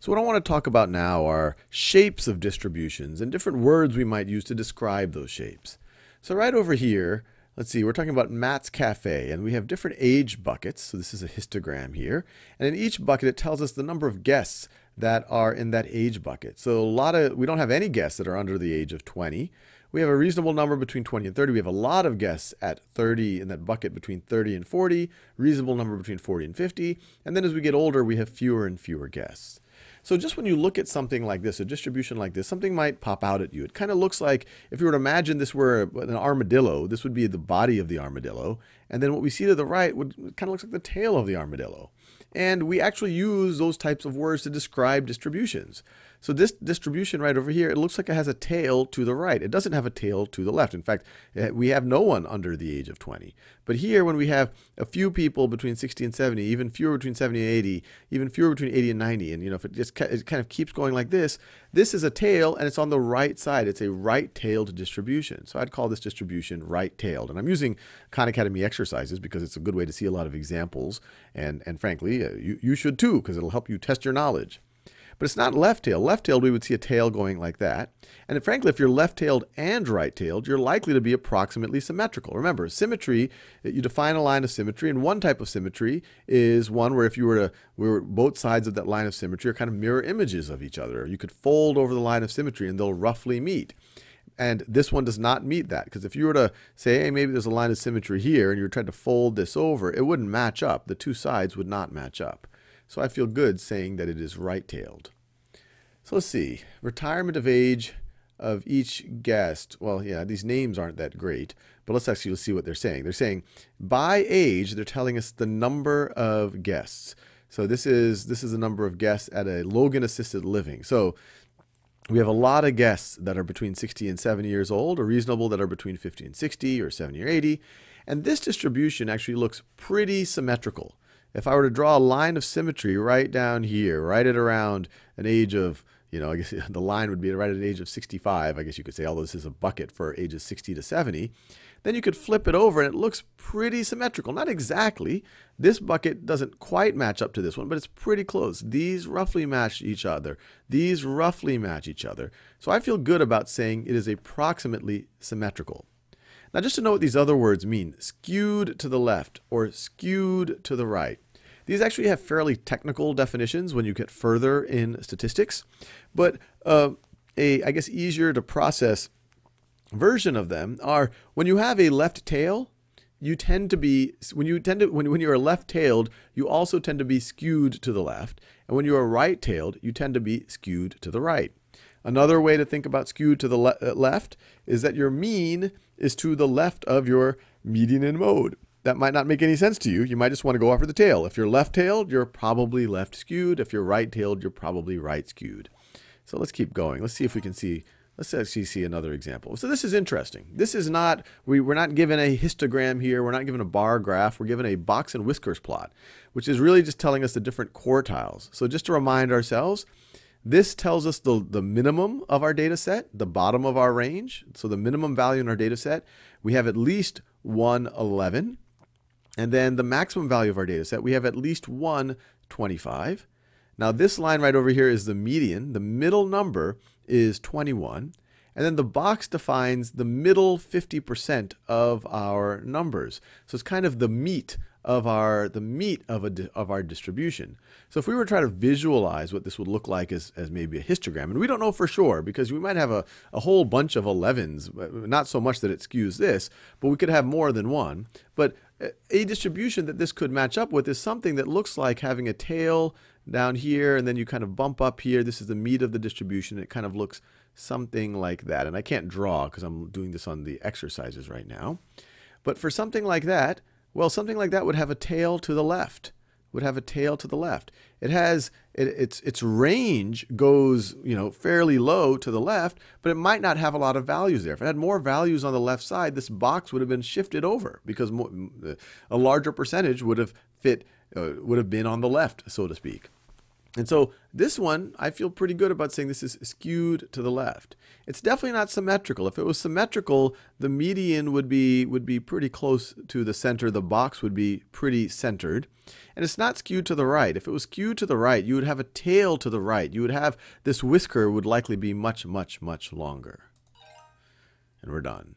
So what I want to talk about now are shapes of distributions and different words we might use to describe those shapes. So right over here, let's see, we're talking about Matt's Cafe, and we have different age buckets. So this is a histogram here. And in each bucket, it tells us the number of guests that are in that age bucket. So a lot of, we don't have any guests that are under the age of 20. We have a reasonable number between 20 and 30. We have a lot of guests at 30 in that bucket between 30 and 40, reasonable number between 40 and 50. And then as we get older, we have fewer and fewer guests. So just when you look at something like this, a distribution like this, something might pop out at you. It kind of looks like, if you were to imagine this were an armadillo, this would be the body of the armadillo. And then what we see to the right would kind of looks like the tail of the armadillo. And we actually use those types of words to describe distributions. So this distribution right over here, it looks like it has a tail to the right. It doesn't have a tail to the left. In fact, eh, we have no one under the age of 20. But here, when we have a few people between 60 and 70, even fewer between 70 and 80, even fewer between 80 and 90, and you know, if it just it kind of keeps going like this, this is a tail and it's on the right side. It's a right-tailed distribution. So I'd call this distribution right-tailed. And I'm using Khan Academy exercises because it's a good way to see a lot of examples. And, and frankly, uh, you, you should too, because it'll help you test your knowledge. But it's not left-tailed. Left-tailed, we would see a tail going like that. And frankly, if you're left-tailed and right-tailed, you're likely to be approximately symmetrical. Remember, symmetry, you define a line of symmetry, and one type of symmetry is one where if you were to, where both sides of that line of symmetry are kind of mirror images of each other. You could fold over the line of symmetry and they'll roughly meet. And this one does not meet that because if you were to say, hey, maybe there's a line of symmetry here and you're trying to fold this over, it wouldn't match up. The two sides would not match up. So I feel good saying that it is right-tailed. So let's see. Retirement of age of each guest. Well, yeah, these names aren't that great, but let's actually see what they're saying. They're saying by age, they're telling us the number of guests. So this is this is the number of guests at a Logan assisted living. So we have a lot of guests that are between 60 and 70 years old, or reasonable that are between 50 and 60, or 70 or 80. And this distribution actually looks pretty symmetrical if I were to draw a line of symmetry right down here, right at around an age of, you know, I guess the line would be right at an age of 65, I guess you could say, although this is a bucket for ages 60 to 70, then you could flip it over and it looks pretty symmetrical. Not exactly. This bucket doesn't quite match up to this one, but it's pretty close. These roughly match each other. These roughly match each other. So I feel good about saying it is approximately symmetrical. Now just to know what these other words mean, skewed to the left or skewed to the right. These actually have fairly technical definitions when you get further in statistics, but uh, a, I guess, easier to process version of them are when you have a left tail, you tend to be when you tend to when, when you are left-tailed, you also tend to be skewed to the left, and when you are right-tailed, you tend to be skewed to the right. Another way to think about skewed to the le uh, left is that your mean is to the left of your median and mode. That might not make any sense to you. You might just want to go after the tail. If you're left-tailed, you're probably left skewed. If you're right-tailed, you're probably right skewed. So let's keep going. Let's see if we can see Let's actually see another example. So this is interesting. This is not, we, we're not given a histogram here. We're not given a bar graph. We're given a box and whiskers plot, which is really just telling us the different quartiles. So just to remind ourselves, this tells us the, the minimum of our data set, the bottom of our range. So the minimum value in our data set, we have at least 111. And then the maximum value of our data set, we have at least 125. Now this line right over here is the median. The middle number is 21. And then the box defines the middle 50% of our numbers. So it's kind of the meat of our the meat of a of our distribution. So if we were to try to visualize what this would look like as, as maybe a histogram, and we don't know for sure because we might have a, a whole bunch of 11s, not so much that it skews this, but we could have more than one. But a distribution that this could match up with is something that looks like having a tail down here and then you kind of bump up here. This is the meat of the distribution. It kind of looks something like that. And I can't draw because I'm doing this on the exercises right now. But for something like that, well, something like that would have a tail to the left. Would have a tail to the left. It has it, its its range goes you know fairly low to the left, but it might not have a lot of values there. If it had more values on the left side, this box would have been shifted over because more, a larger percentage would have fit uh, would have been on the left, so to speak. And so this one, I feel pretty good about saying this is skewed to the left. It's definitely not symmetrical. If it was symmetrical, the median would be would be pretty close to the center. The box would be pretty centered. And it's not skewed to the right. If it was skewed to the right, you would have a tail to the right. You would have this whisker would likely be much, much, much longer. And we're done.